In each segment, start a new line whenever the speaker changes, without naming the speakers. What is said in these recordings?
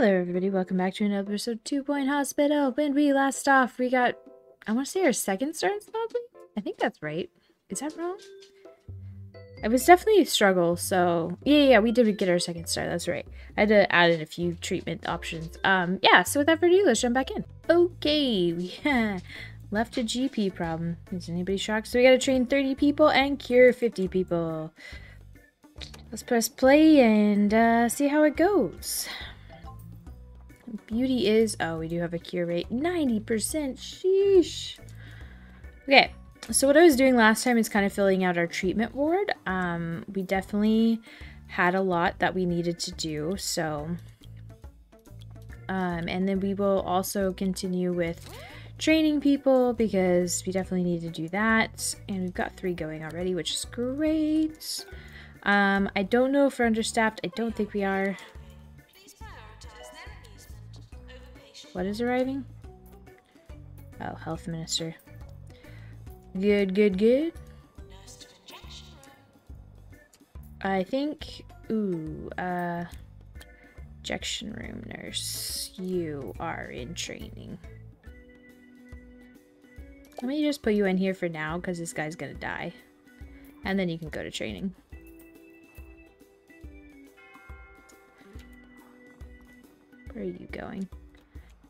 Hello everybody, welcome back to another episode of Two Point Hospital. When we last off, we got, I want to say our second star in I think that's right. Is that wrong? It was definitely a struggle, so yeah, yeah, we did get our second star, that's right. I had to add in a few treatment options. Um, yeah, so without further ado, let's jump back in. Okay, we left a GP problem. Is anybody shocked? So we gotta train 30 people and cure 50 people. Let's press play and uh, see how it goes. Beauty is, oh, we do have a cure rate, 90%, sheesh. Okay, so what I was doing last time is kind of filling out our treatment ward. Um, we definitely had a lot that we needed to do, so... Um, and then we will also continue with training people because we definitely need to do that. And we've got three going already, which is great. Um, I don't know if we're understaffed. I don't think we are. What is arriving? Oh, health minister. Good, good, good. I think, ooh, uh, injection room nurse, you are in training. Let me just put you in here for now because this guy's gonna die. And then you can go to training. Where are you going?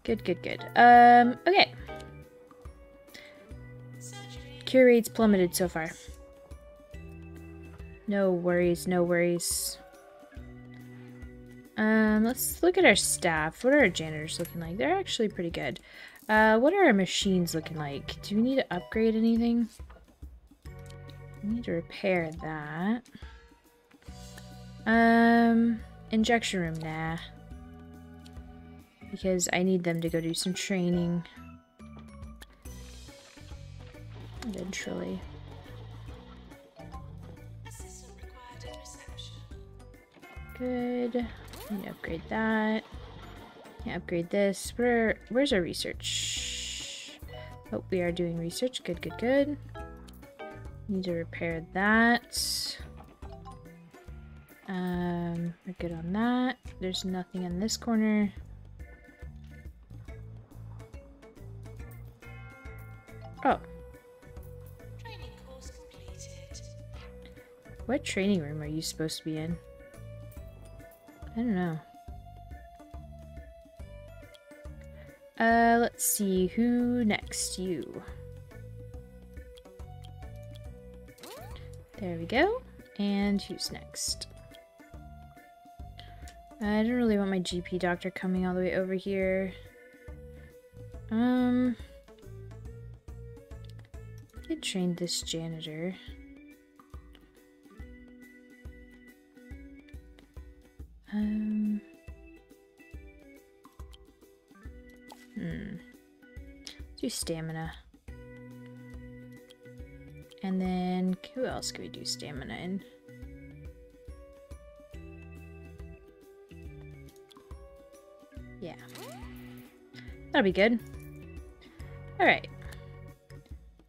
Good, good, good. Um, okay. Cure rates plummeted so far. No worries, no worries. Um, let's look at our staff. What are our janitors looking like? They're actually pretty good. Uh, what are our machines looking like? Do we need to upgrade anything? We need to repair that. Um, injection room, nah because I need them to go do some training eventually. Good. Need to upgrade that. Upgrade this. Where where's our research? Oh, we are doing research. Good, good, good. Need to repair that. Um, we're good on that. There's nothing in this corner. What training room are you supposed to be in? I don't know. Uh, let's see. Who next? You. There we go. And who's next? I don't really want my GP doctor coming all the way over here. Um could train this janitor. Do stamina. And then, who else can we do stamina in? Yeah. That'll be good. Alright.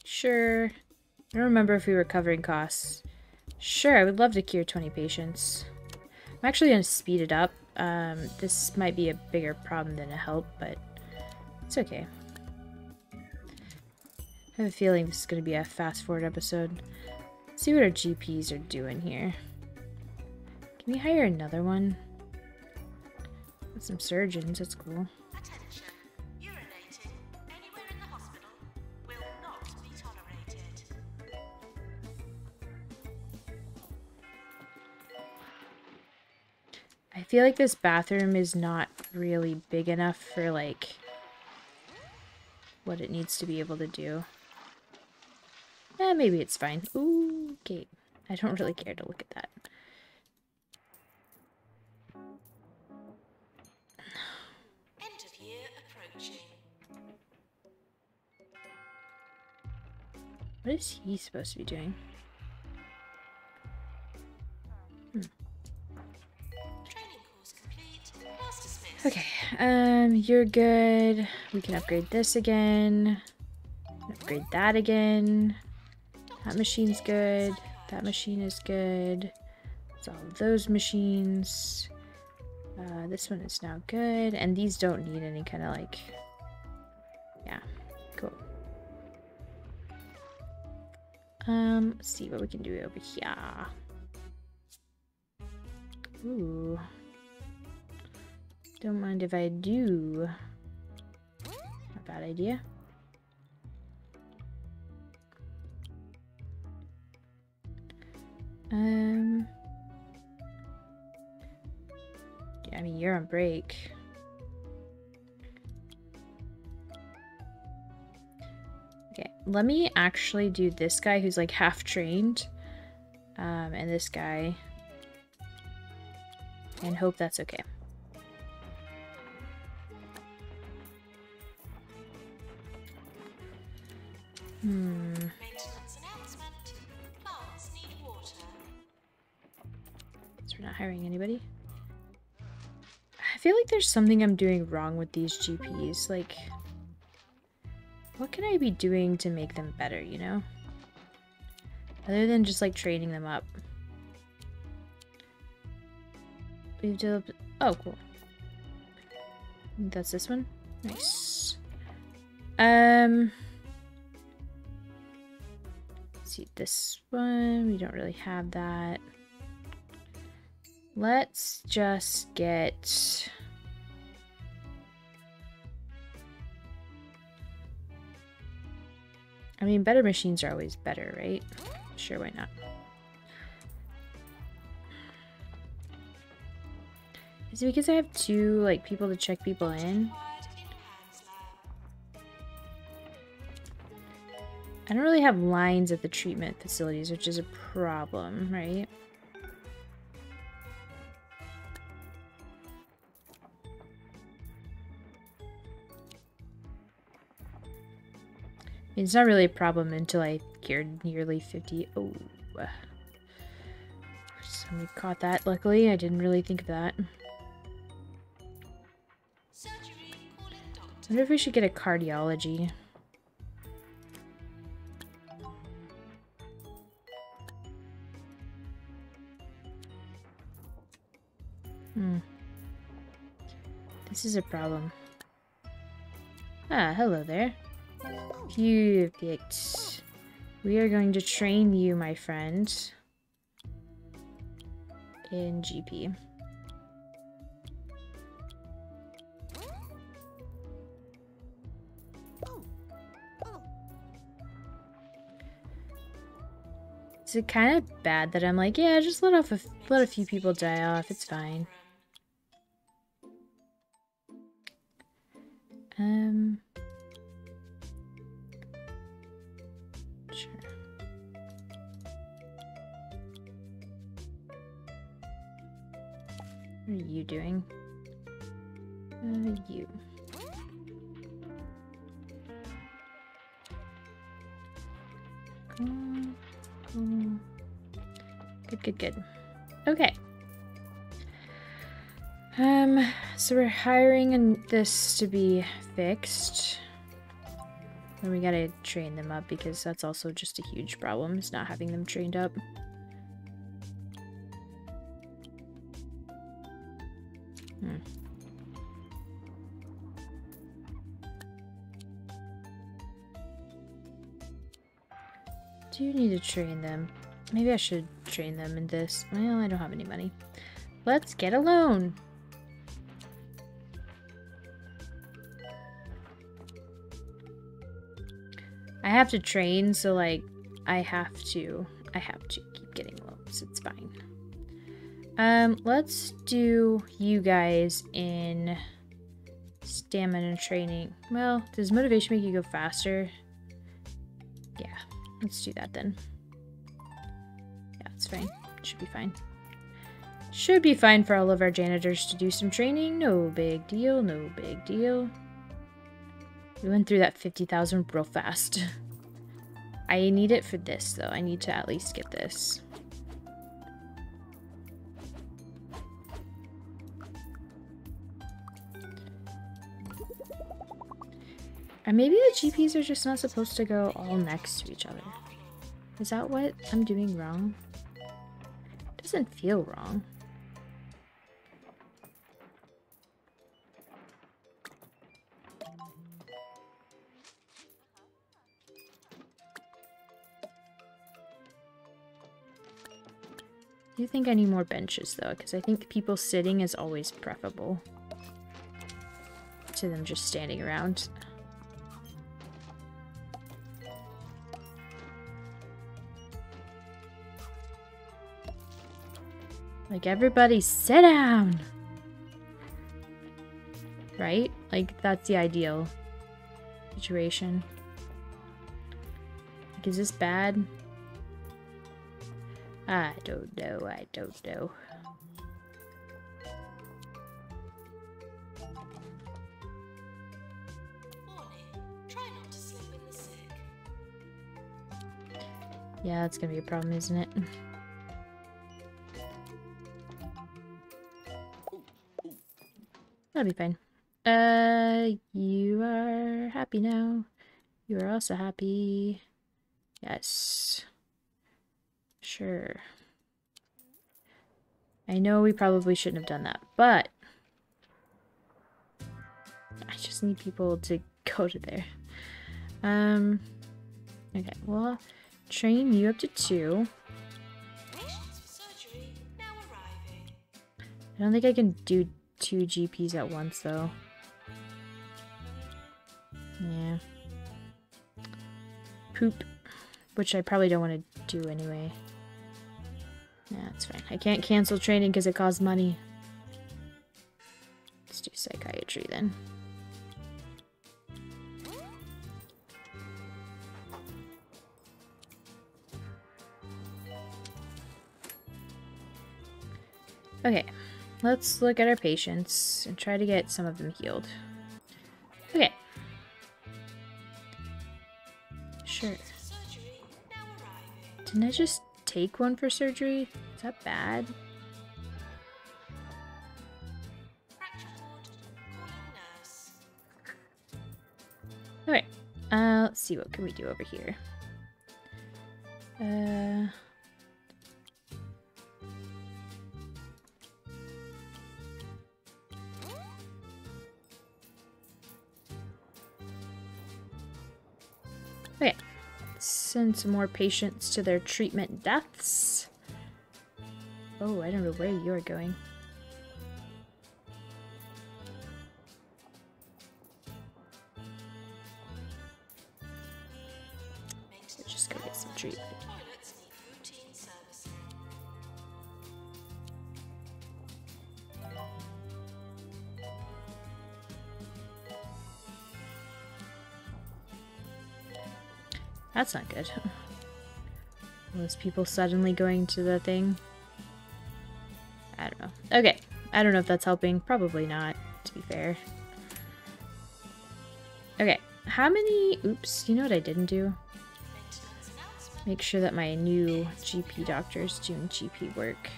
Sure. I don't remember if we were covering costs. Sure, I would love to cure 20 patients. I'm actually going to speed it up. Um, this might be a bigger problem than a help, but it's okay. I have a feeling this is going to be a fast forward episode. Let's see what our GPs are doing here. Can we hire another one? Got some surgeons, that's cool. I feel like this bathroom is not really big enough for, like, what it needs to be able to do. Eh, maybe it's fine. Ooh, okay. I don't really care to look at that. End of year approaching. What is he supposed to be doing? Okay, um, you're good. We can upgrade this again. Upgrade that again. That machine's good. That machine is good. It's all those machines. Uh, this one is now good, and these don't need any kind of like... Yeah, cool. Um, let's see what we can do over here. Ooh. Don't mind if I do. Not bad idea. Um... I mean, you're on break. Okay, let me actually do this guy who's like half trained. Um, and this guy. And hope that's okay. Hmm. Anybody. I feel like there's something I'm doing wrong with these GPs. Like, what can I be doing to make them better, you know? Other than just like training them up. We've developed. Oh, cool. That's this one. Nice. Um. See this one. We don't really have that. Let's just get... I mean, better machines are always better, right? Sure, why not? Is it because I have two, like, people to check people in? I don't really have lines at the treatment facilities, which is a problem, right? It's not really a problem until I geared nearly 50. Oh. Somebody caught that, luckily. I didn't really think of that. I wonder if we should get a cardiology. Hmm. This is a problem. Ah, hello there. Perfect. We are going to train you, my friend, in GP. Is it kind of bad that I'm like, yeah, just let off a, let a few people die off. It's fine. You doing? Uh, you. Good, good, good. Okay. Um, so we're hiring this to be fixed. And we gotta train them up because that's also just a huge problem, is not having them trained up. Hmm. Do you need to train them? Maybe I should train them in this. Well, I don't have any money. Let's get a loan. I have to train, so like, I have to, I have to keep getting loans. It's fine. Um, let's do you guys in stamina training. Well, does motivation make you go faster? Yeah, let's do that then. Yeah, it's fine. Should be fine. Should be fine for all of our janitors to do some training. No big deal, no big deal. We went through that 50,000 real fast. I need it for this, though. I need to at least get this. Maybe the GPs are just not supposed to go all next to each other. Is that what I'm doing wrong? It doesn't feel wrong. I do think I need more benches though, because I think people sitting is always preferable to them just standing around. Like, everybody sit down! Right? Like, that's the ideal situation. Like, is this bad? I don't know, I don't know. Yeah, that's gonna be a problem, isn't it? That'll be fine. Uh, you are happy now. You are also happy. Yes. Sure. I know we probably shouldn't have done that, but I just need people to go to there. Um, okay, well, train you up to two. I don't think I can do two GPs at once, though. Yeah. Poop. Which I probably don't want to do anyway. Yeah, that's fine. I can't cancel training because it costs money. Let's do psychiatry then. Okay, let's look at our patients and try to get some of them healed. Okay. Sure. Didn't I just take one for surgery? Is that bad? Alright, Uh, let's see, what can we do over here? Uh... Send some more patients to their treatment deaths. Oh, I don't know where you're going. Let's just go get some treatment. That's not good. Those people suddenly going to the thing. I don't know. Okay. I don't know if that's helping. Probably not, to be fair. Okay. How many... Oops. You know what I didn't do? Make sure that my new GP doctor is doing GP work.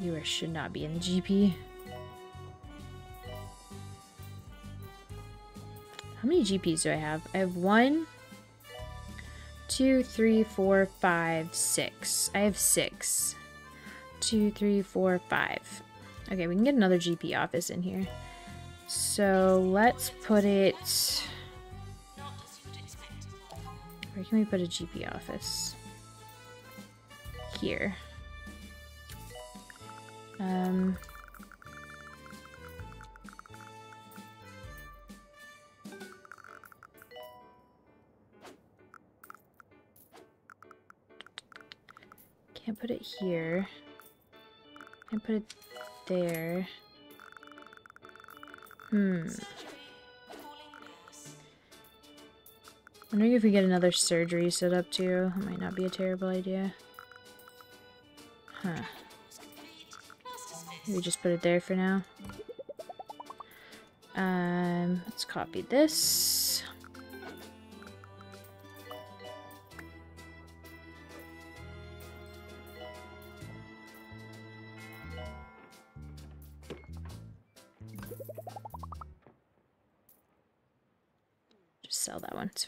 You should not be in the GP. Many GPs do I have? I have one, two, three, four, five, six. I have six. Two, three, four, five. Okay, we can get another GP office in here. So let's put it... Where can we put a GP office? Here. Um... Can't put it here. Can't put it there. Hmm. Wondering if we get another surgery set up too. That might not be a terrible idea. Huh. We just put it there for now. Um, let's copy this.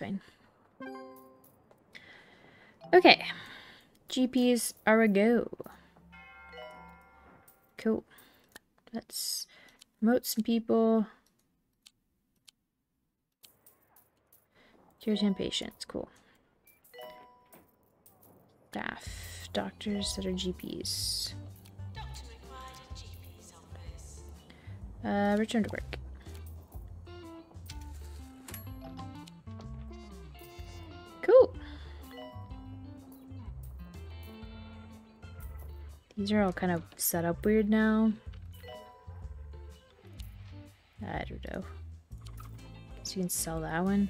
Fine. Okay. GPs are a go. Cool. Let's promote some people. Cure 10 patients. Cool. Staff. Doctors that are GPs. Uh, return to work. These are all kind of set up weird now. I don't know. So you can sell that one.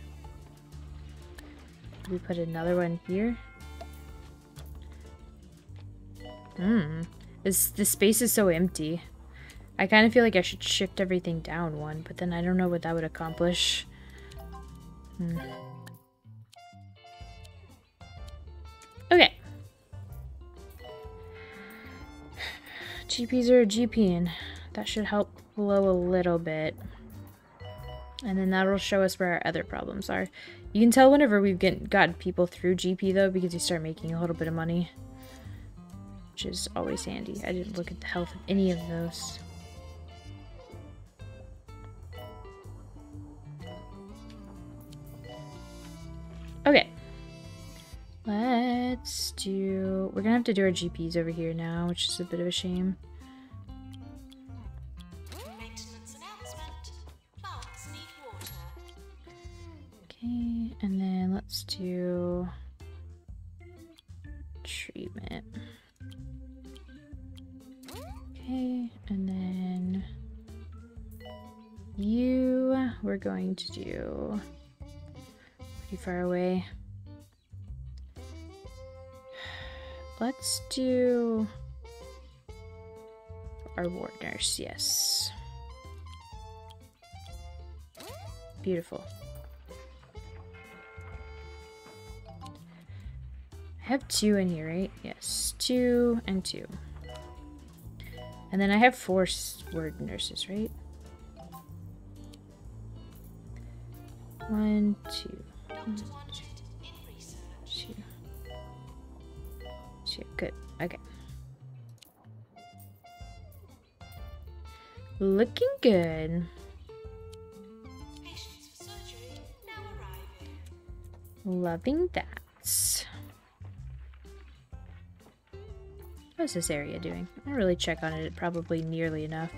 We put another one here. Hmm. This the space is so empty. I kind of feel like I should shift everything down one, but then I don't know what that would accomplish. Hmm. GPs are GPing. That should help flow a little bit. And then that'll show us where our other problems are. You can tell whenever we've get, gotten people through GP though, because you start making a little bit of money. Which is always handy. I didn't look at the health of any of those. Okay. Let's do... We're gonna have to do our GPs over here now, which is a bit of a shame. Okay, and then let's do treatment. Okay, and then you we're going to do pretty far away. Let's do our ward nurse, yes. Beautiful. Have two in here, right? Yes, two and two. And then I have four word nurses, right? One, two,
in research.
two. Two. Good. Okay. Looking good.
Patients for surgery now arriving.
Loving that. How's this area doing? I don't really check on it probably nearly enough.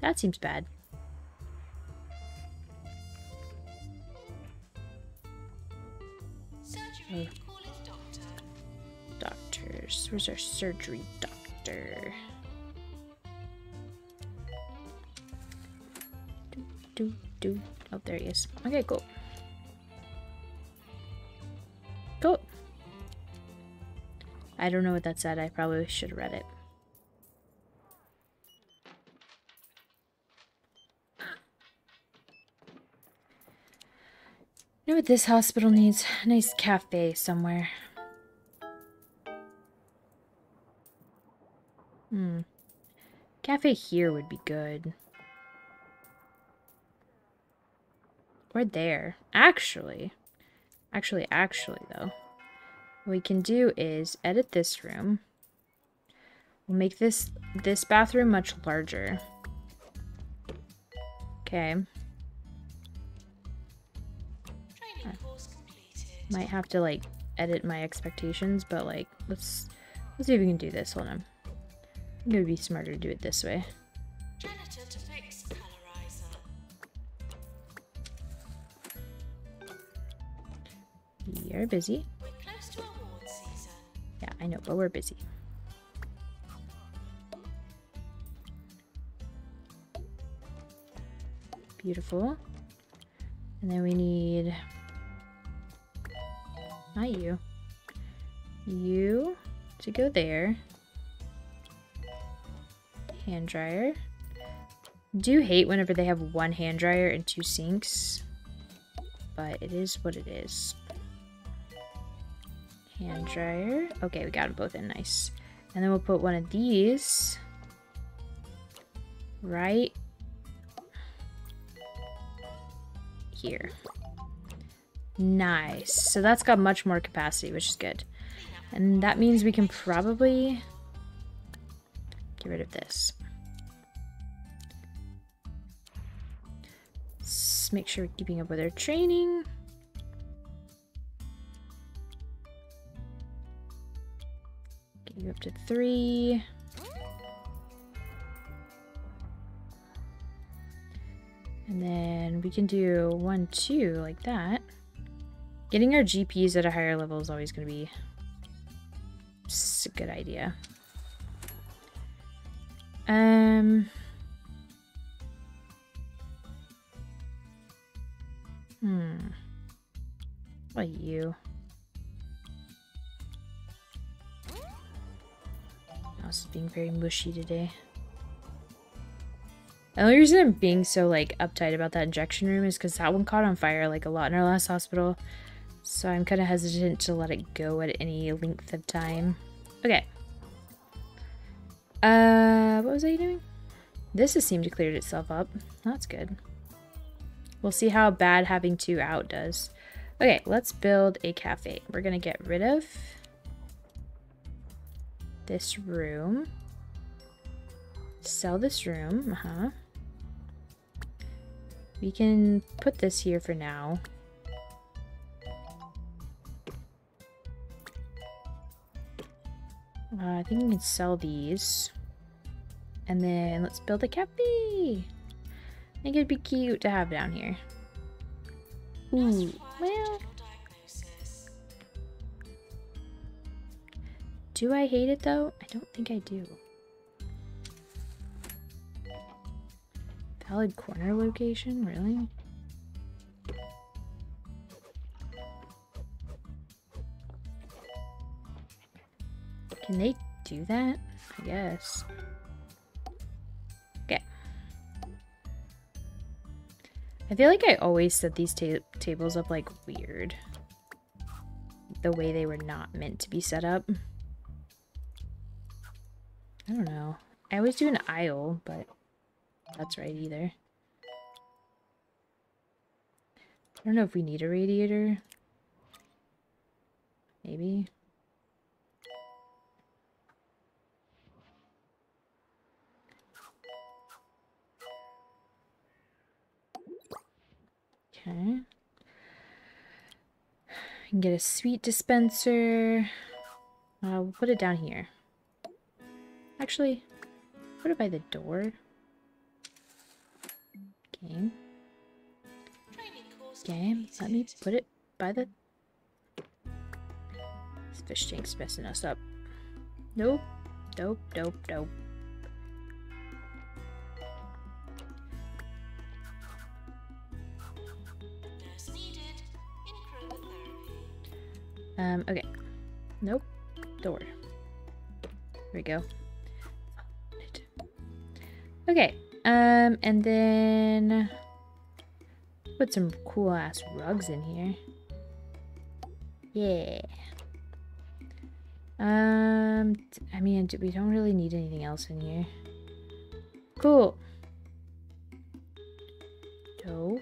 That seems bad.
Surgery doctor.
Doctors. Where's our surgery doctor? Do, do, do. Oh, there he is. Okay. Cool. I don't know what that said. I probably should have read it. You know what this hospital needs? A nice cafe somewhere. Hmm. Cafe here would be good. Or there. Actually. Actually, actually, though. What we can do is edit this room. We'll make this this bathroom much larger. Okay.
Training uh, course completed.
Might have to like edit my expectations, but like let's let's see if we can do this. Hold on. I'm gonna be smarter to do it this way.
Janitor to fix colorizer.
We are busy. I know, but we're busy. Beautiful. And then we need not you. You to go there. Hand dryer. Do hate whenever they have one hand dryer and two sinks. But it is what it is. Hand dryer. Okay, we got them both in nice. And then we'll put one of these right here. Nice. So that's got much more capacity, which is good. And that means we can probably get rid of this. make sure we're keeping up with our training. You up to three. And then we can do one, two, like that. Getting our GPs at a higher level is always going to be a good idea. Um... Hmm. What you? House is being very mushy today. The only reason I'm being so like uptight about that injection room is because that one caught on fire like a lot in our last hospital. So I'm kind of hesitant to let it go at any length of time. Okay. Uh, what was I doing? This has seemed to clear itself up. That's good. We'll see how bad having two out does. Okay, let's build a cafe. We're going to get rid of this room. Sell this room. Uh-huh. We can put this here for now. Uh, I think we can sell these. And then let's build a cafe. I think it'd be cute to have down here. Ooh, well. Do I hate it though? I don't think I do. Valid corner location? Really? Can they do that? I guess. Okay. I feel like I always set these ta tables up like weird. The way they were not meant to be set up. I don't know. I always do an aisle, but that's right either. I don't know if we need a radiator. Maybe. Okay. I can get a sweet dispenser. Uh, we'll put it down here. Actually, put it by the door. Game. Game, let me put it by the... This fish tank's messing us up. Nope. Dope, dope, dope. Um, okay. Nope. Door. There we go. Okay. Um, and then put some cool ass rugs in here. Yeah. Um, I mean, we don't really need anything else in here. Cool. Dope.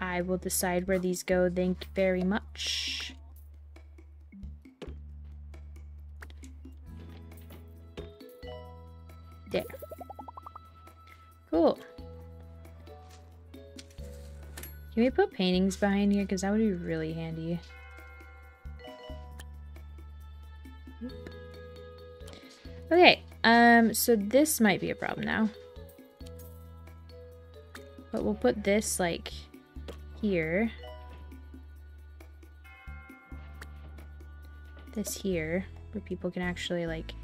I will decide where these go. Thank you very much. Paintings behind here? Because that would be really handy. Okay, um, so this might be a problem now. But we'll put this, like, here. This here, where people can actually, like,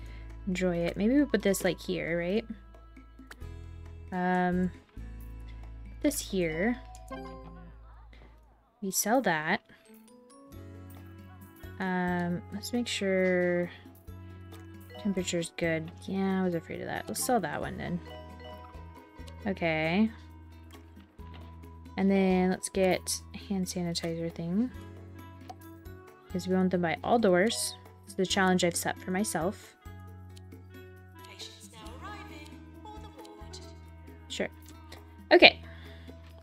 enjoy it. Maybe we put this, like, here, right? Um, this here. We sell that. Um, let's make sure temperature's good. Yeah, I was afraid of that. Let's sell that one then. Okay. And then let's get hand sanitizer thing. Because we want them by all doors. It's the challenge I've set for myself. Sure. Okay.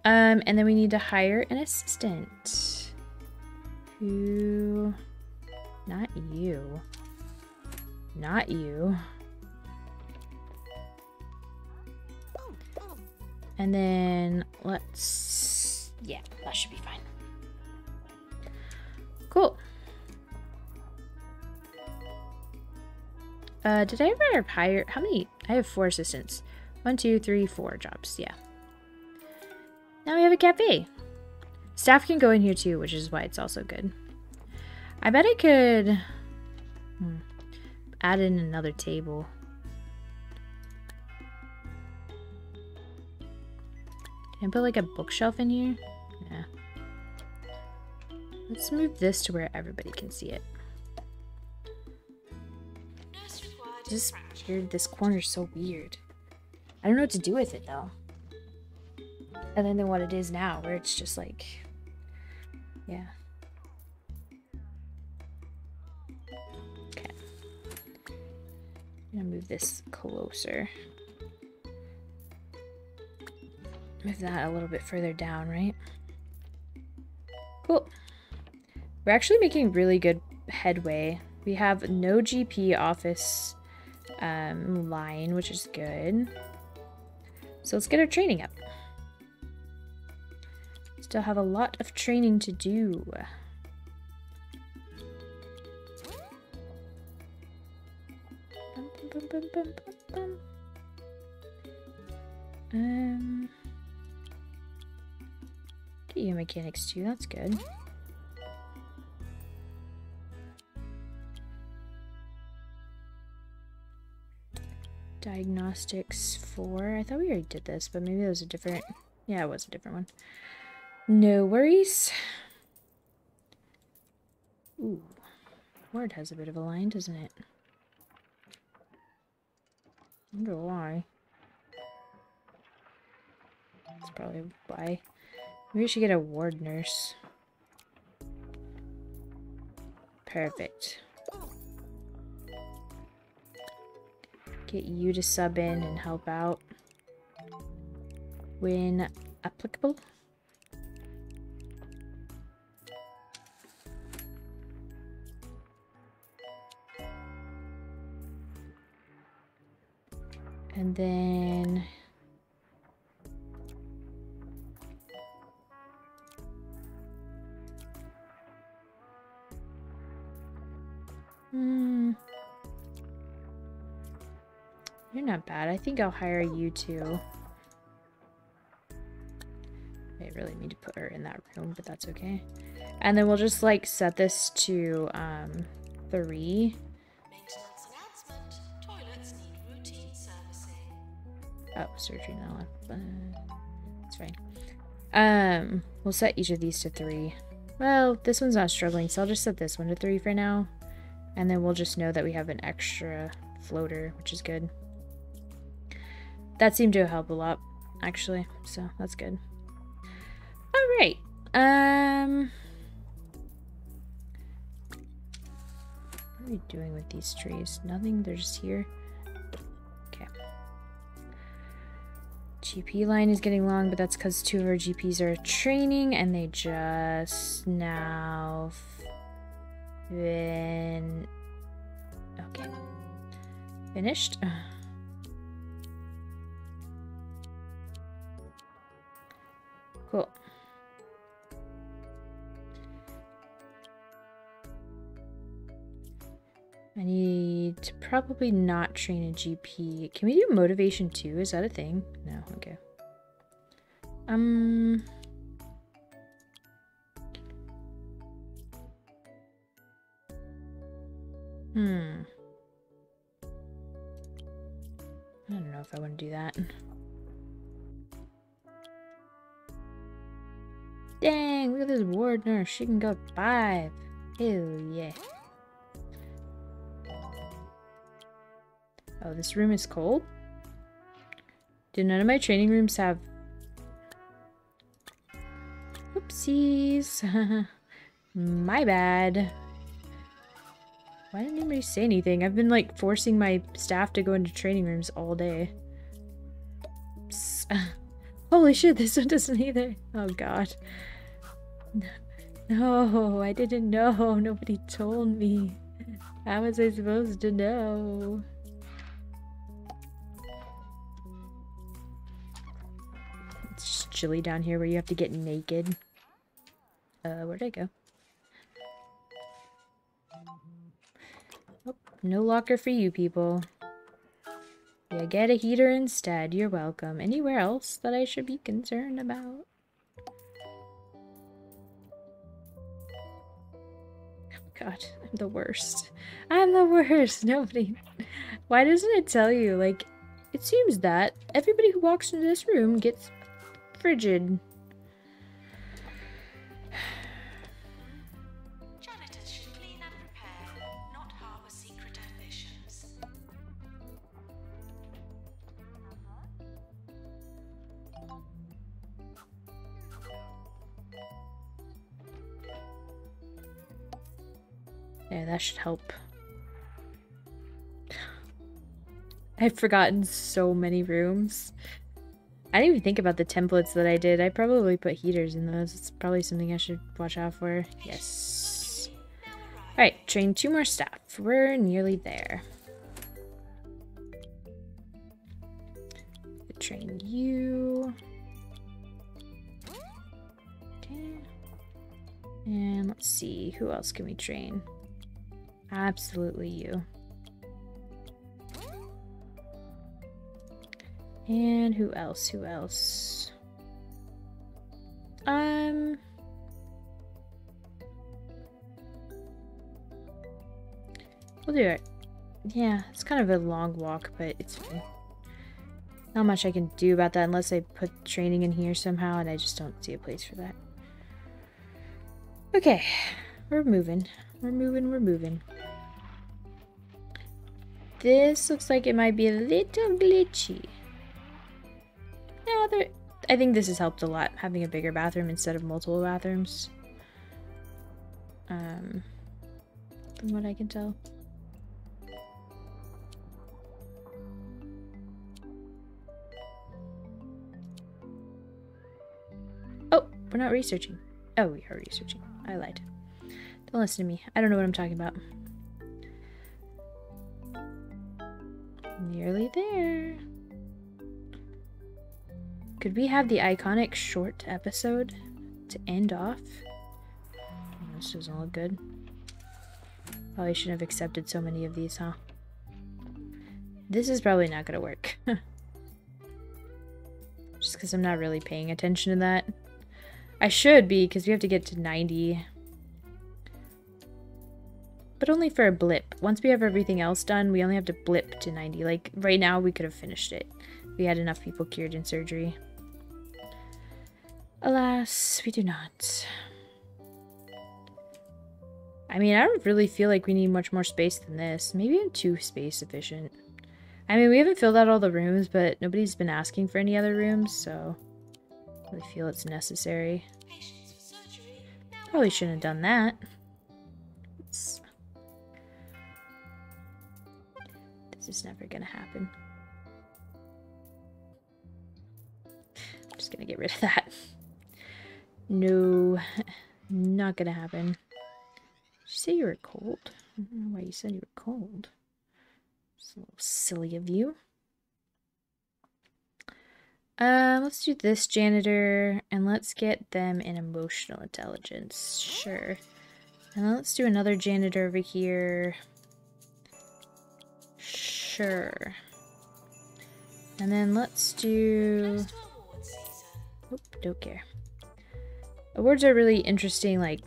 Um, and then we need to hire an assistant. Who... Not you. Not you. And then let's, yeah, that should be fine. Cool. Uh, did I ever hire, how many, I have four assistants. One, two, three, four jobs, yeah. Now we have a cafe. Staff can go in here too, which is why it's also good. I bet I could hmm, add in another table. Can I put like a bookshelf in here? Yeah. Let's move this to where everybody can see it.
Infraction.
weird. This corner's so weird. I don't know what to do with it though. Other than what it is now, where it's just like, yeah. Okay. I'm gonna move this closer. Move that a little bit further down, right? Cool. We're actually making really good headway. We have no GP office um, line, which is good. So let's get our training up. Still have a lot of training to do. Um, get your mechanics too. That's good. Diagnostics 4. I thought we already did this, but maybe it was a different... Yeah, it was a different one. No worries. Ooh. Word has a bit of a line, doesn't it? I wonder why. That's probably why. Maybe we should get a ward nurse. Perfect. Get you to sub in and help out when applicable. And then Hmm. You're not bad. I think I'll hire you too. I really need to put her in that room, but that's okay. And then we'll just like set this to um three. Oh, surgery now. It's fine. Um, we'll set each of these to three. Well, this one's not struggling, so I'll just set this one to three for now. And then we'll just know that we have an extra floater, which is good. That seemed to help a lot, actually, so that's good. Alright. Um What are we doing with these trees? Nothing, they're just here. GP line is getting long, but that's because two of our GPs are training and they just now fin okay finished. Cool. I need to probably not train a GP. Can we do motivation too? Is that a thing? No, okay. Um Hmm. I don't know if I want to do that. Dang, look at this ward nurse. She can go five. Hell yeah. Oh, this room is cold? Did none of my training rooms have... Oopsies. my bad. Why didn't anybody say anything? I've been like forcing my staff to go into training rooms all day. Holy shit, this one doesn't either. Oh god. No, I didn't know. Nobody told me. How was I supposed to know? Chilly down here where you have to get naked. Uh, where'd I go? Oh, no locker for you people. Yeah, get a heater instead. You're welcome. Anywhere else that I should be concerned about? God, I'm the worst. I'm the worst. Nobody. Why doesn't it tell you? Like, it seems that everybody who walks into this room gets frigid.
Janitors should clean and prepare, not harbour secret ambitions. Uh-huh.
Yeah, that should help. I've forgotten so many rooms. I didn't even think about the templates that I did. I probably put heaters in those. It's probably something I should watch out for. Yes. Alright, train two more staff. We're nearly there. Train you. Okay. And let's see, who else can we train? Absolutely you. And who else? Who else? Um. We'll do it. Yeah, it's kind of a long walk, but it's fine. Not much I can do about that unless I put training in here somehow, and I just don't see a place for that. Okay, we're moving. We're moving, we're moving. This looks like it might be a little glitchy. There, I think this has helped a lot, having a bigger bathroom instead of multiple bathrooms. Um, from what I can tell. Oh, we're not researching. Oh, we are researching. I lied. Don't listen to me. I don't know what I'm talking about. Nearly there. Could we have the iconic short episode to end off? This doesn't look good. Probably shouldn't have accepted so many of these, huh? This is probably not gonna work. Just because I'm not really paying attention to that. I should be, because we have to get to 90. But only for a blip. Once we have everything else done, we only have to blip to 90. Like, right now, we could have finished it. We had enough people cured in surgery. Alas, we do not. I mean, I don't really feel like we need much more space than this. Maybe I'm too space efficient. I mean, we haven't filled out all the rooms, but nobody's been asking for any other rooms, so I really feel it's necessary. Probably shouldn't have done that. It's- This is never gonna happen. I'm just gonna get rid of that. No, not gonna happen. Did you say you were cold? I don't know why you said you were cold. It's a little silly of you. Uh, let's do this janitor and let's get them an emotional intelligence. Sure. And let's do another janitor over here. Sure. And then let's do. Oh, don't care. Awards are really interesting, like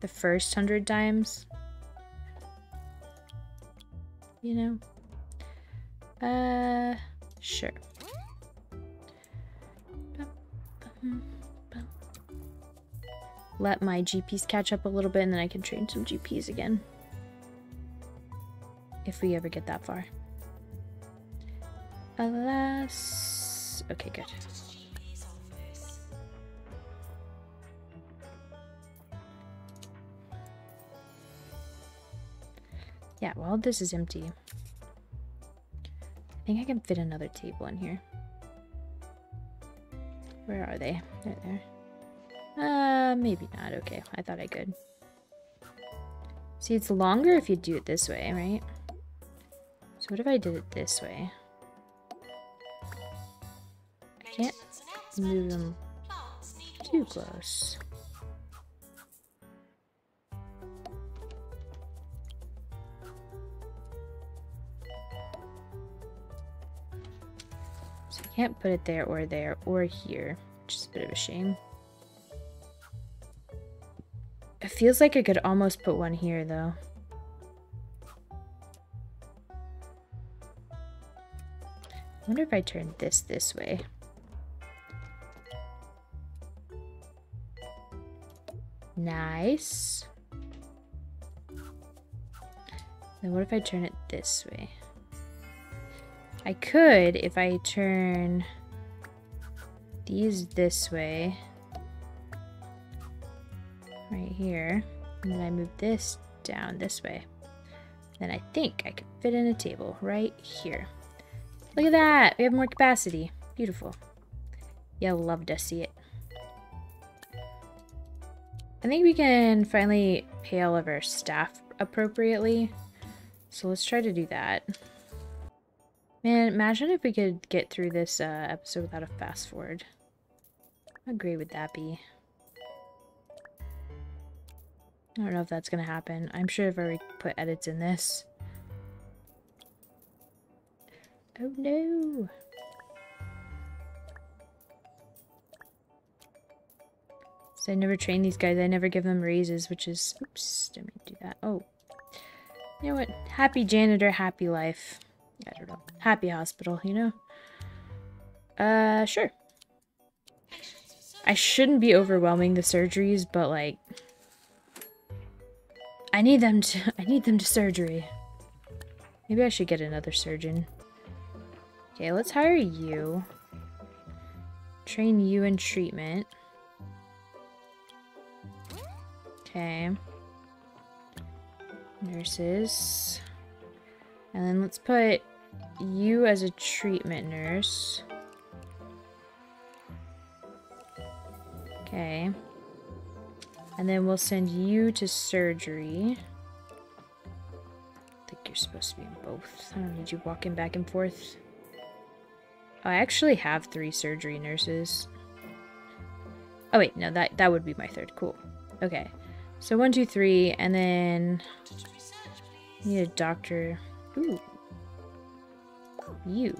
the first hundred times. You know? Uh, sure. Let my GPs catch up a little bit and then I can train some GPs again. If we ever get that far. Alas. Okay, good. Yeah, well, this is empty. I think I can fit another table in here. Where are they? They're there. Uh, maybe not. Okay, I thought I could. See, it's longer if you do it this way, right? So what if I did it this way? I can't. Move them too close. Can't put it there or there or here, which is a bit of a shame. It feels like I could almost put one here though. I wonder if I turn this this way. Nice. Then what if I turn it this way? I could if I turn these this way. Right here. And then I move this down this way. Then I think I could fit in a table right here. Look at that! We have more capacity. Beautiful. You'll love to see it. I think we can finally pay all of our staff appropriately. So let's try to do that. Man, imagine if we could get through this uh, episode without a fast forward. How great would that be? I don't know if that's gonna happen. I'm sure I've already put edits in this. Oh no! So I never train these guys. I never give them raises, which is... Oops, didn't do that. Oh. You know what? Happy janitor, happy life. I don't know. Happy hospital, you know? Uh, sure. I shouldn't be overwhelming the surgeries, but like... I need them to... I need them to surgery. Maybe I should get another surgeon. Okay, let's hire you. Train you in treatment. Okay. Nurses. And then let's put you as a treatment nurse. Okay. And then we'll send you to surgery. I think you're supposed to be in both. I don't need you walking back and forth. Oh, I actually have three surgery nurses. Oh wait, no, that that would be my third. Cool. Okay. So one, two, three, and then need a doctor. Ooh. You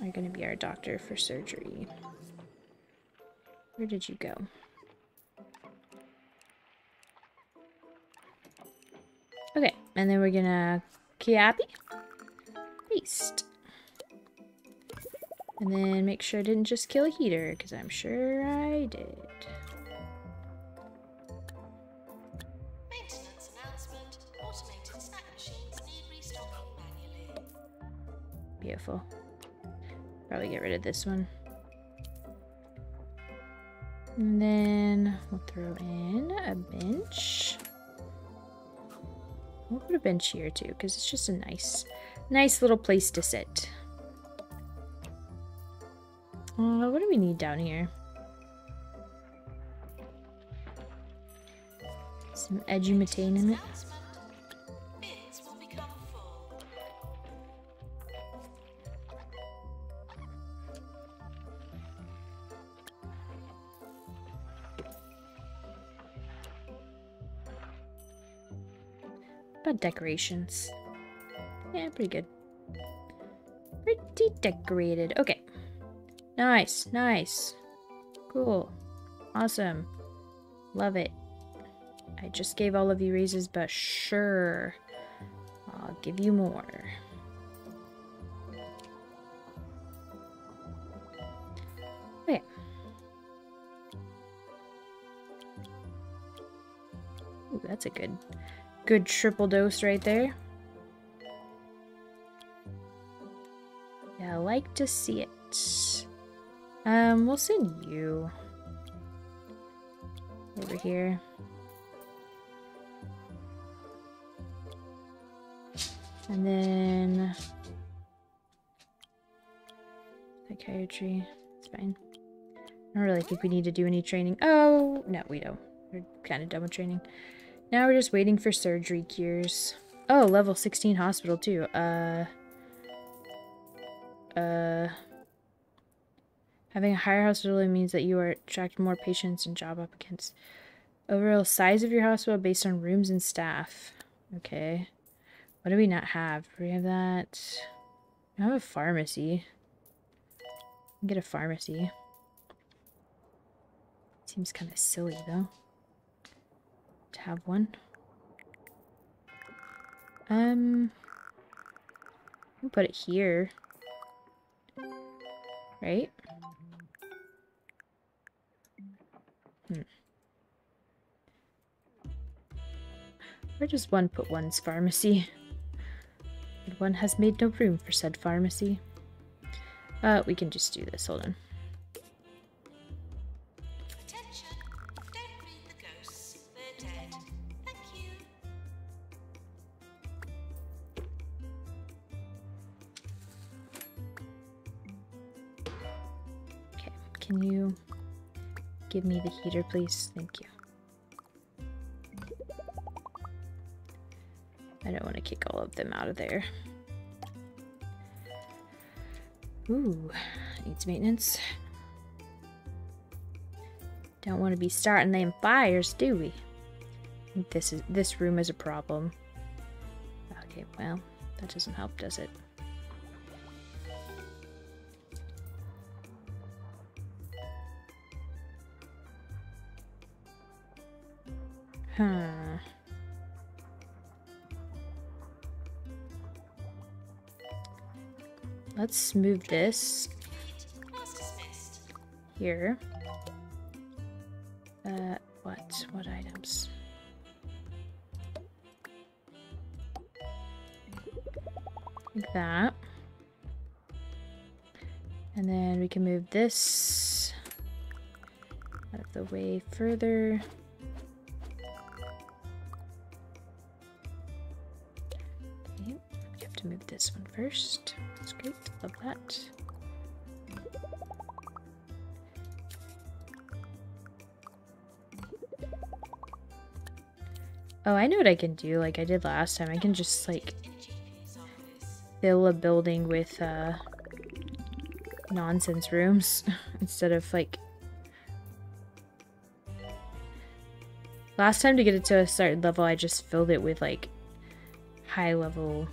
are gonna be our doctor for surgery. Where did you go? Okay, and then we're gonna Kiapi. Paste. And then make sure I didn't just kill a heater, because I'm sure I did. Beautiful. Probably get rid of this one. And then we'll throw in a bench. We'll put a bench here too, because it's just a nice, nice little place to sit. Uh, what do we need down here? Some edumethane in it. Decorations. Yeah, pretty good. Pretty decorated. Okay. Nice, nice. Cool. Awesome. Love it. I just gave all of you raises, but sure. I'll give you more. Okay. Ooh, that's a good good triple dose right there. Yeah, I like to see it. Um, we'll send you over here. And then psychiatry. It's fine. I don't really think we need to do any training. Oh, no, we don't. We're kind of done with training. Now we're just waiting for surgery cures. Oh, level 16 hospital too. Uh. Uh. Having a higher hospital means that you are more patients and job applicants. Overall size of your hospital based on rooms and staff. Okay. What do we not have? We have that. We have a pharmacy. Get a pharmacy. Seems kind of silly though. To have one. Um. Put it here. Right? Hmm. Where does one put one's pharmacy? And one has made no room for said pharmacy. Uh, we can just do this. Hold on. Give me the heater, please? Thank you. I don't want to kick all of them out of there. Ooh, needs maintenance. Don't want to be starting them fires, do we? This is this room is a problem. Okay, well, that doesn't help, does it? Let's move this here. Uh, what? What items? Like that. And then we can move this out of the way further. Okay, we have to move this one first. That's great. Love that. Oh, I know what I can do, like I did last time. I can just like fill a building with uh nonsense rooms instead of like last time to get it to a certain level I just filled it with like high level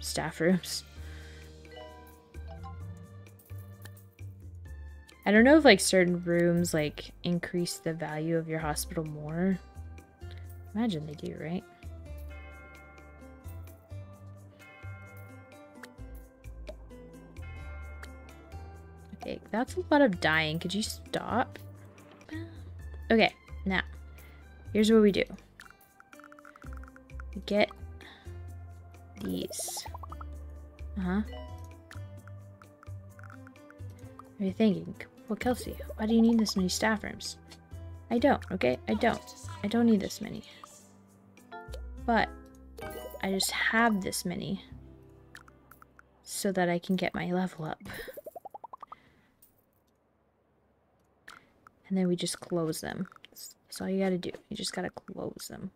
staff rooms. I don't know if like certain rooms like increase the value of your hospital more. Imagine they do, right? Okay, that's a lot of dying. Could you stop? Okay, now, here's what we do. We get these. Uh-huh. What are you thinking? Well, Kelsey, why do you need this many staff rooms? I don't, okay? I don't. I don't need this many. But, I just have this many so that I can get my level up. And then we just close them. That's, all you gotta do. You just gotta close them.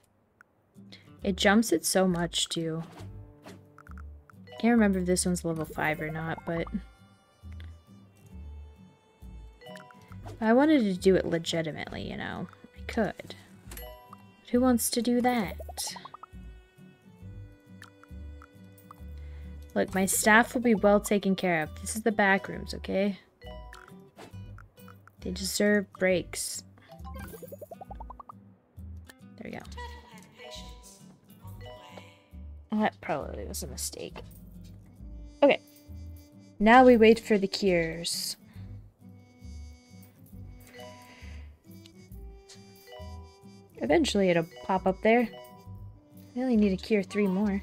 It jumps it so much too. I can't remember if this one's level 5 or not, but... I wanted to do it legitimately, you know. I could. But who wants to do that? Look, my staff will be well taken care of. This is the back rooms, okay? They deserve breaks. There we go.
Way.
That probably was a mistake. Okay. Now we wait for the cures. Eventually it'll pop up there. I only need to cure three more.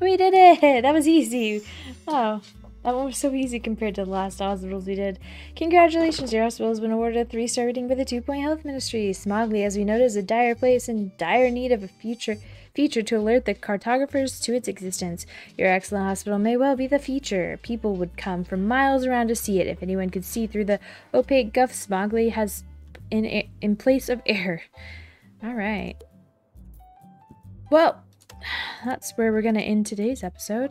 We did it! That was easy. Oh, that one was so easy compared to the last hospitals we did. Congratulations, your hospital has been awarded a three-star rating by the Two Point Health Ministry. Smogley, as we noted, is a dire place in dire need of a future feature to alert the cartographers to its existence. Your excellent hospital may well be the feature. People would come from miles around to see it. If anyone could see through the opaque guff Smogley has in in place of air. All right. Well, that's where we're gonna end today's episode.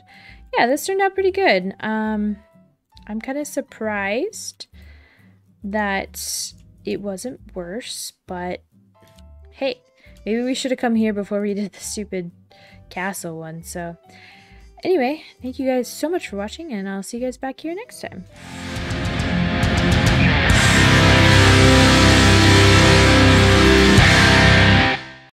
Yeah, this turned out pretty good. Um, I'm kind of surprised that it wasn't worse, but hey, maybe we should have come here before we did the stupid castle one. So, anyway, thank you guys so much for watching, and I'll see you guys back here next time.